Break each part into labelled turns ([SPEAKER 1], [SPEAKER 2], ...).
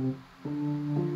[SPEAKER 1] Thank mm -hmm. you.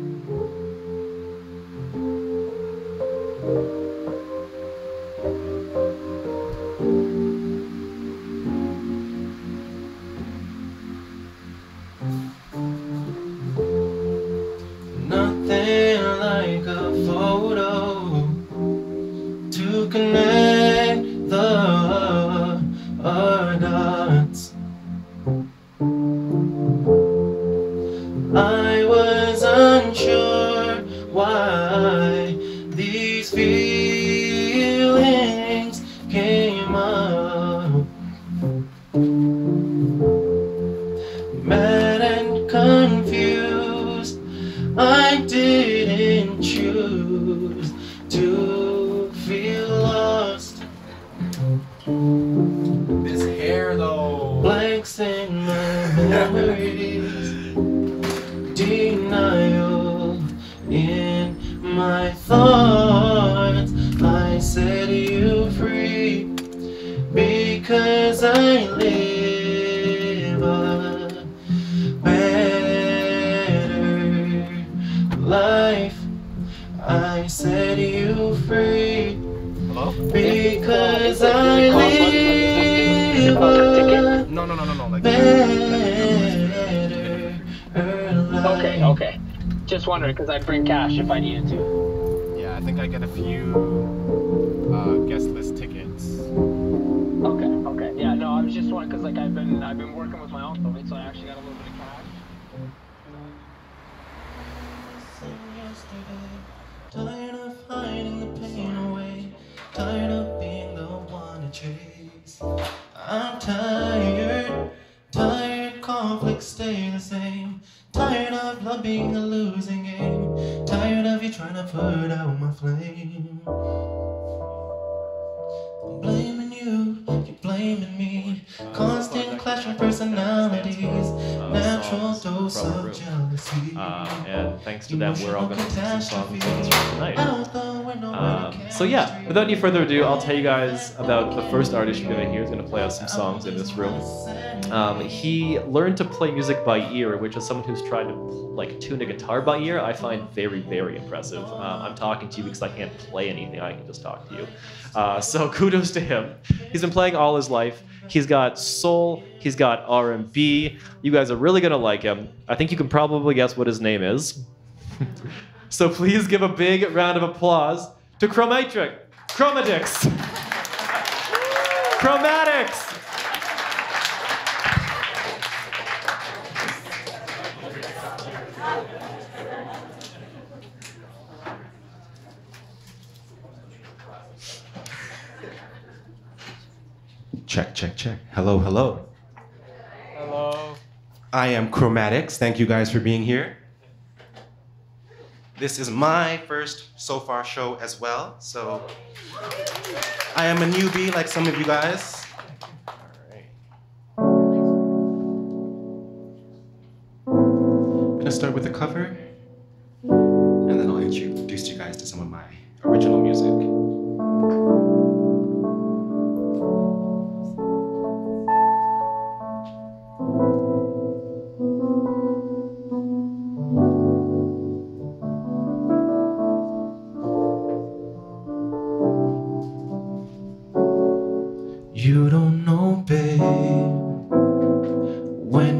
[SPEAKER 2] Wondering because I'd bring cash if I needed to.
[SPEAKER 3] yeah, I think I get a few uh, guest list tickets.
[SPEAKER 2] Okay, okay. Yeah, no, I was just wondering because like I've been I've been working with my uncle, right? So I actually got a little bit of cash.
[SPEAKER 1] Tired of hiding the pain away. Tired of being the one to chase. I'm tired. Tired conflicts stay the same. Tired of love being a losing game. Tired of you trying to put out my flame. I'm blaming you, you're blaming me. Constant clash of personalities. Natural dose of jealousy.
[SPEAKER 4] Uh, and thanks to them, we're all going to sing songs in this room tonight. Um, so yeah, without any further ado, I'll tell you guys about the first artist you're going to hear is going to play us some songs in this room. Um, he learned to play music by ear, which is someone who's tried to like tune a guitar by ear. I find very, very impressive. Um, I'm talking to you because I can't play anything. I can just talk to you. Uh, so kudos to him. He's been playing all his life. He's got soul. He's got R&B. You guys are really gonna like him. I think you can probably guess what his name is. so please give a big round of applause to Chromatrix. Kromatix. Kromatix.
[SPEAKER 5] Check, check, check. Hello, hello.
[SPEAKER 3] Hello.
[SPEAKER 5] I am Kromatix. Thank you guys for being here. This is my first SoFar show as well, so I am a newbie like some of you guys. All right. I'm gonna start with the cover,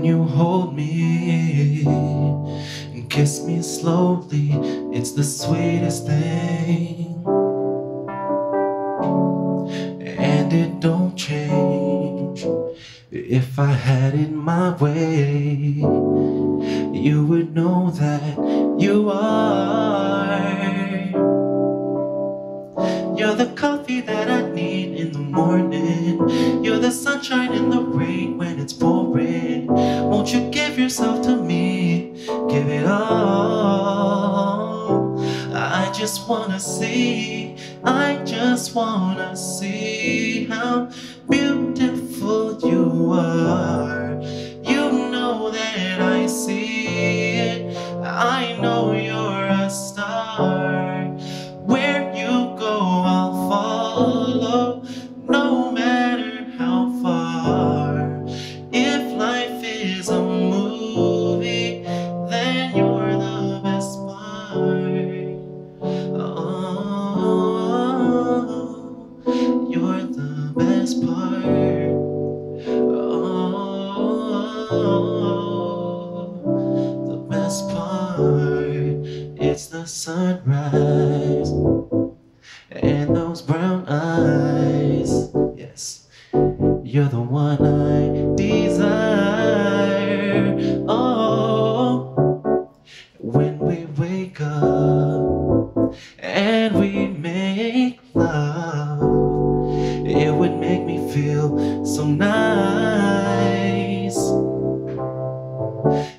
[SPEAKER 5] you
[SPEAKER 1] hold me and kiss me slowly, it's the sweetest thing. And it don't change. If I had it my way, you would know that you are. You're the coffee that I need in the morning. You're the sunshine in the rain when it's pouring. Won't you give yourself to me? Give it all. I just wanna see, I just wanna see how beautiful you are. You know that I see it. I know and we make love, it would make me feel so nice.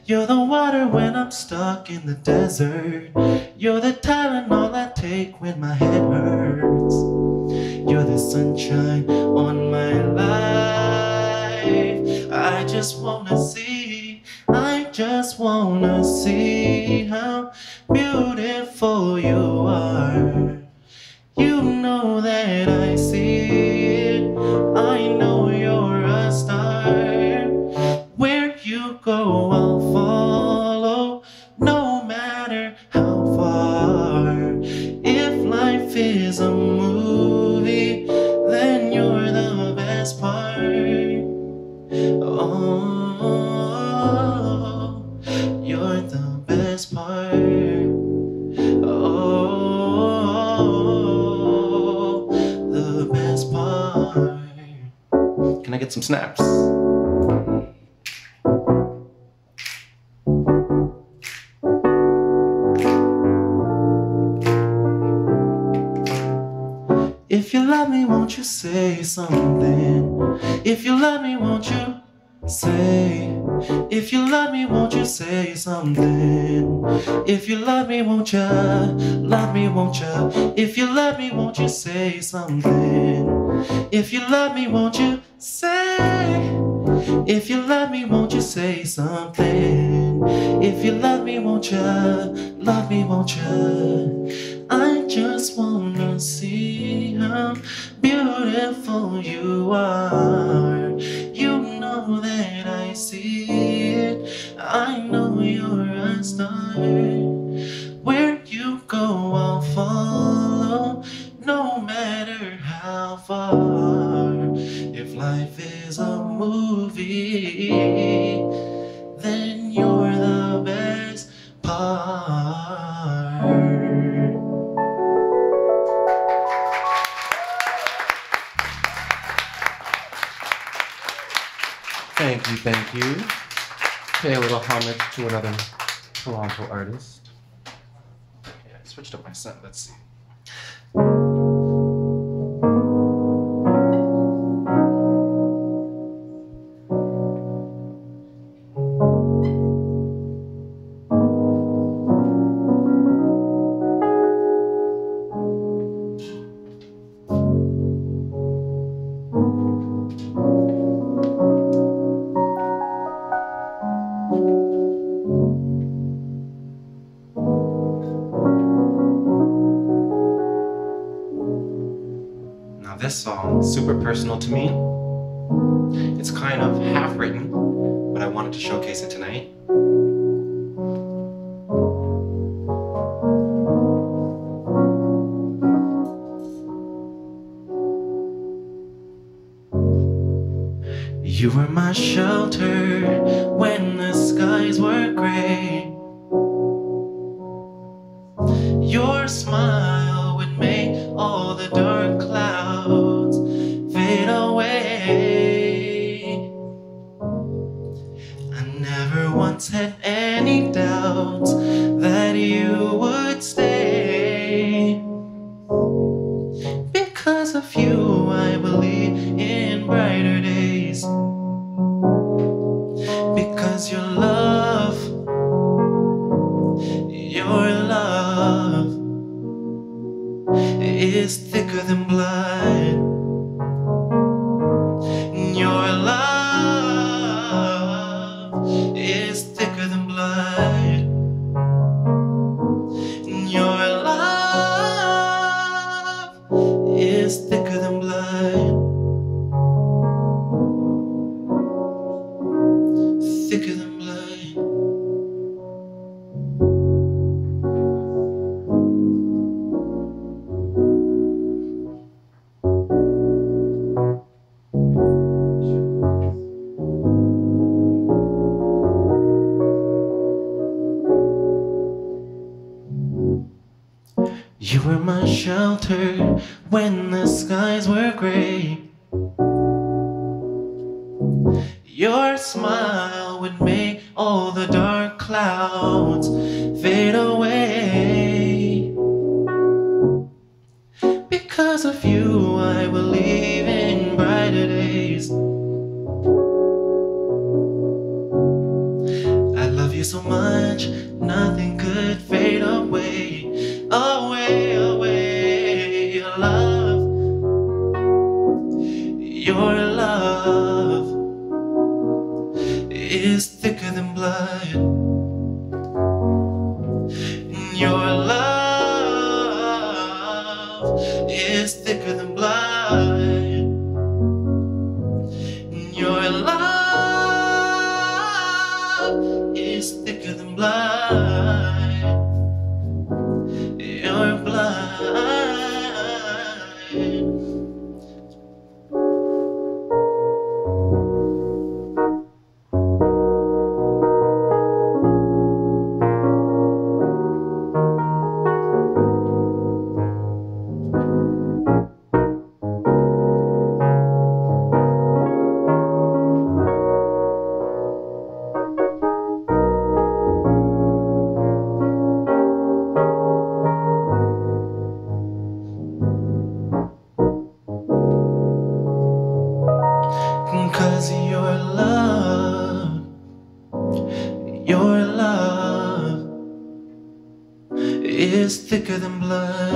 [SPEAKER 1] You're the water when I'm stuck in the desert. You're the Tylenol
[SPEAKER 5] snaps?
[SPEAKER 1] If you love me, won't you say something? If you love me, won't you say? If you love me, won't you say something? If you love me, won't you? Love me, won't you? If you love me, won't you say something? If you love me, won't you say? If you love me, won't you say something? If you love me, won't you? Love me, won't you? I just wanna see how beautiful you are.
[SPEAKER 5] To another Toronto artist. Okay, I switched up my set. Let's see. Personal to me. It's kind of half written, but I wanted to showcase it tonight.
[SPEAKER 1] You were my shelter when thicker than blood. Your smile would make all the dark clouds fade away. Because of you, I believe in brighter days. I love you so much, nothing thicker than blood. Is thicker than blood.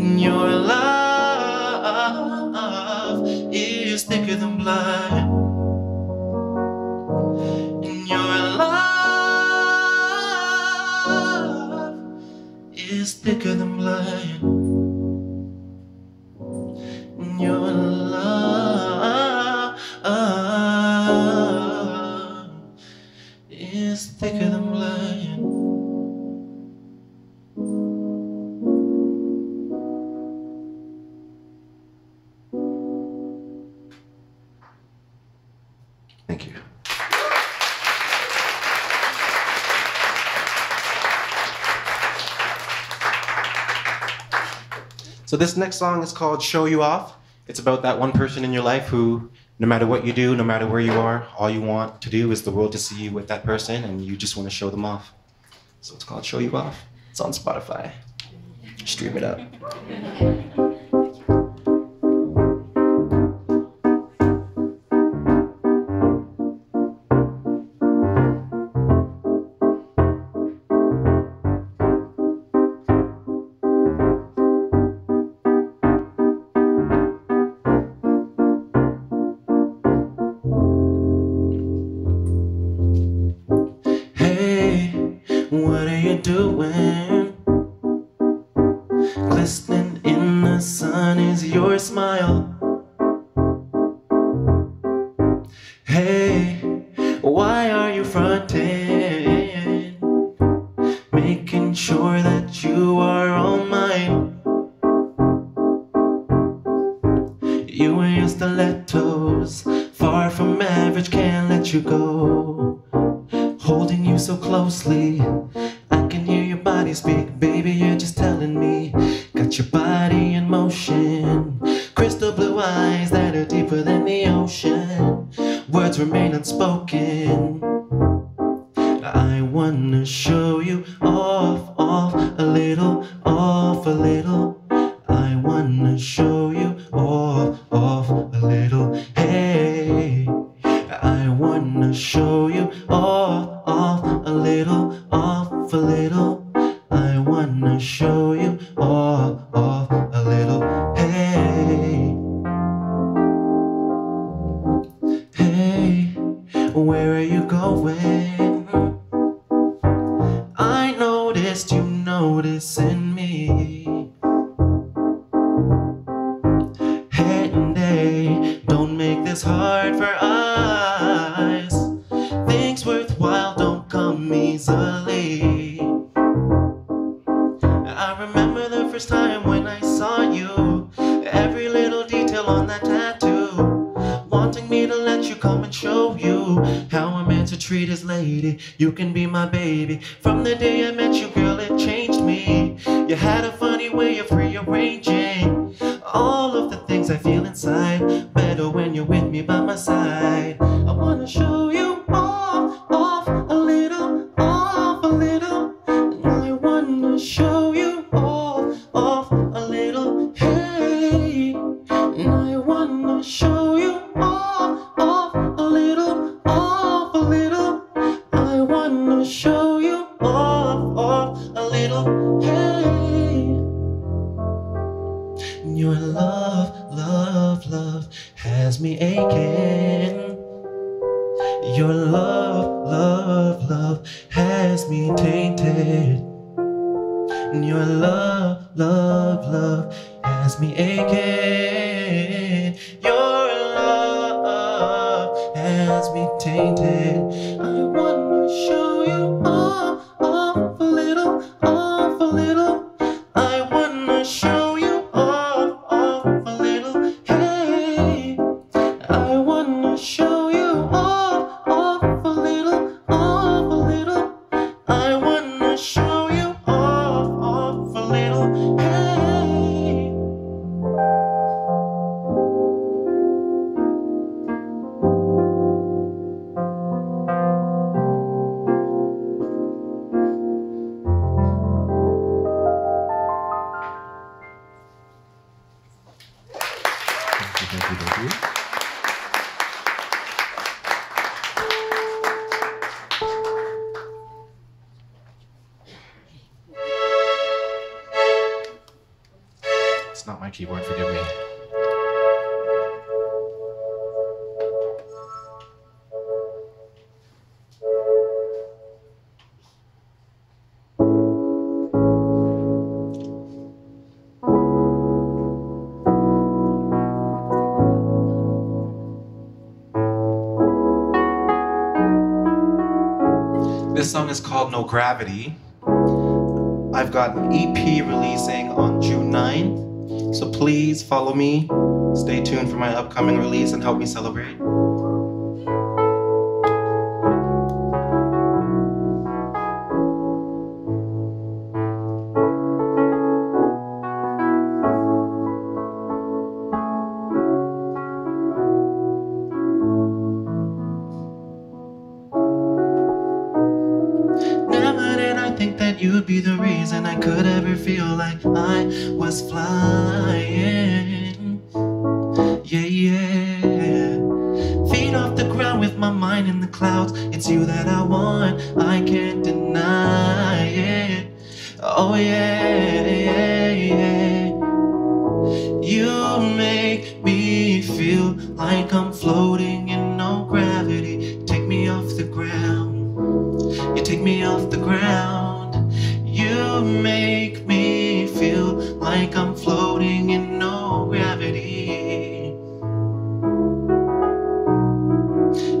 [SPEAKER 1] And Your love is thicker than blood. And Your love is thicker than blood. So this next song is called Show You Off. It's about that one person in your life who, no matter what you do, no matter where you are, all you want to do is the world to see you with that person and you just want to show them off. So it's called Show You Off. It's on Spotify. Stream it up. The sun is your smile. You how I'm meant to treat his lady. You can be my baby. From the day I met you, girl, it changed me. You had a funny way of rearranging all of the things I feel inside. Better when you're with me by my side. I wanna show you has me tainted. And Your love, love, love has me aching. Your love has me tainted. I wanna show you off, you.
[SPEAKER 5] It's not my keyboard. Called No Gravity. I've got an EP releasing on June 9th, so please follow me. Stay tuned for my upcoming release and help me celebrate.
[SPEAKER 1] Was flying. Yeah, yeah. Feet off the ground with my mind in the clouds. It's you that I want, I can't deny it. Oh, yeah, yeah, yeah. You make me feel like I'm floating in no gravity. Take me off the ground. You take me off the ground. You make like I'm floating in no gravity.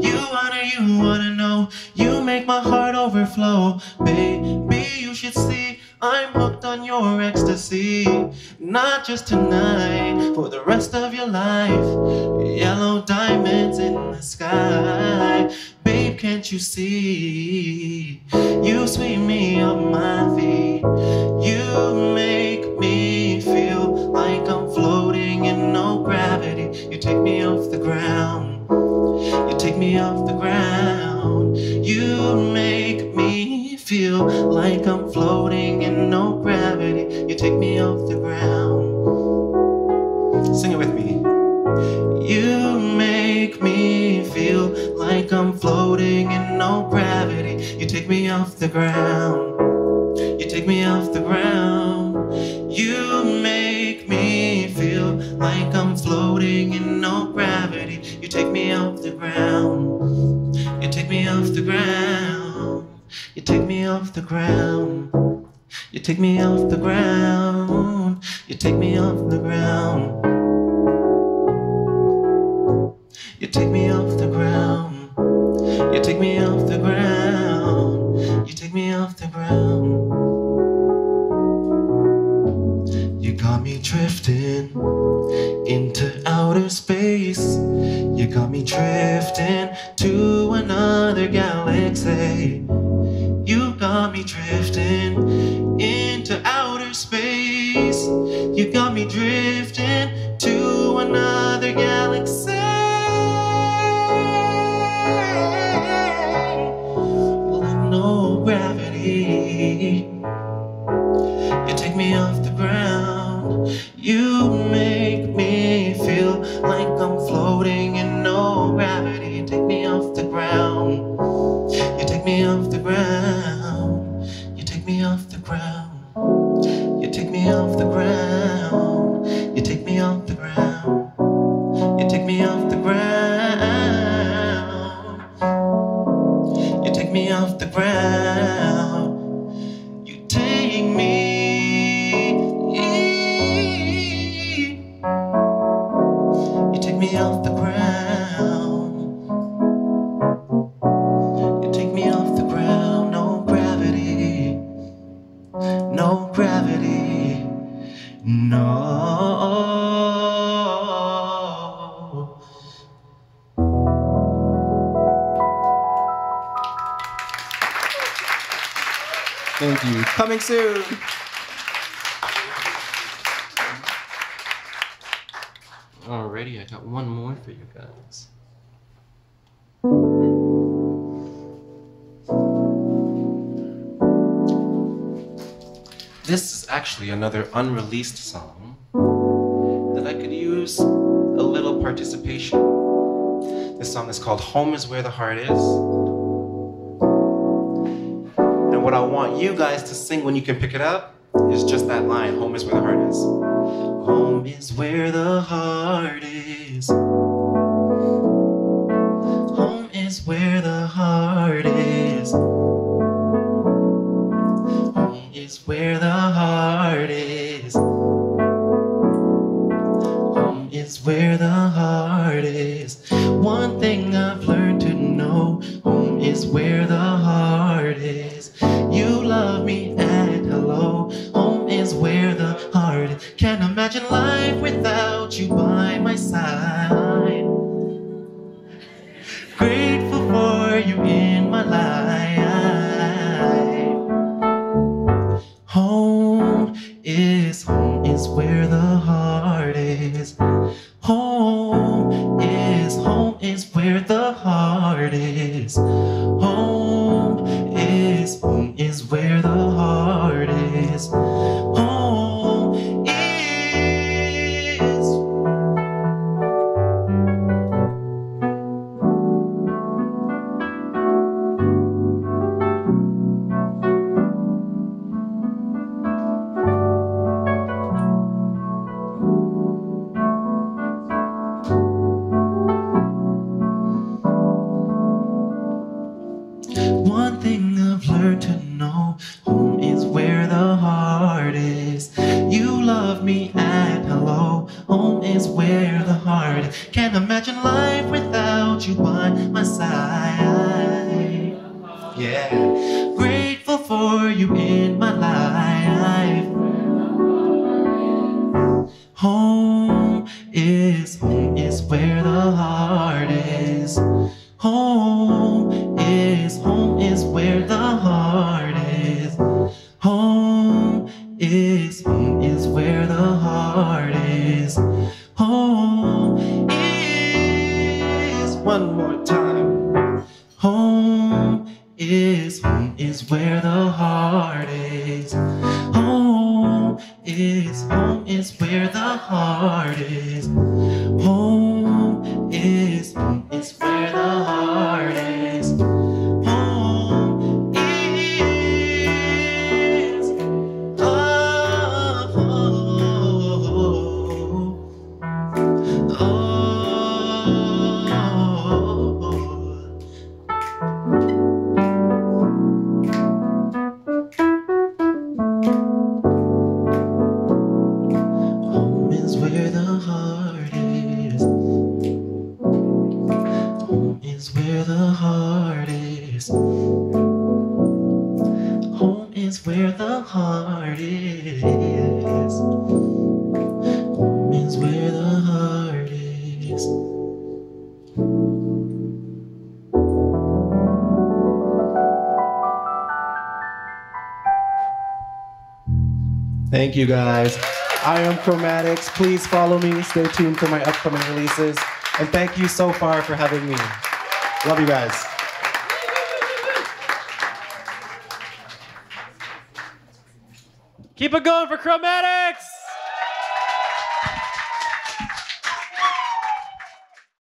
[SPEAKER 1] You wanna, you wanna know. You make my heart overflow. Baby, you should see. I'm hooked on your ecstasy. Not just tonight, You make me feel like I'm floating in no gravity. You take me off the ground. Sing it with me. You make me feel like I'm floating in no gravity. You take me off the ground. You take me off the ground. take me off the ground. You take me off the ground. You take me off the ground. You take me off the ground. You take me off the ground. You got me drifting into outer space. You got me
[SPEAKER 6] drifting to
[SPEAKER 1] now. ready. I got one more for you guys. This is actually another unreleased song that I could use a little participation. This song is called Home is Where the Heart Is. And what I want you guys to sing when you can pick it up is just that line Home is where the heart is. Home is where the heart is. is where where the heart is. Home is where the heart is. Home is where the heart is. Home is where the heart is. Thank you guys. I am Kromatix. Please follow me. Stay tuned for my upcoming releases. And thank you SoFar for having me. Love you guys.
[SPEAKER 4] Keep it going for Kromatix!